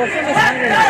我是个残忍人。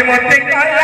I want to take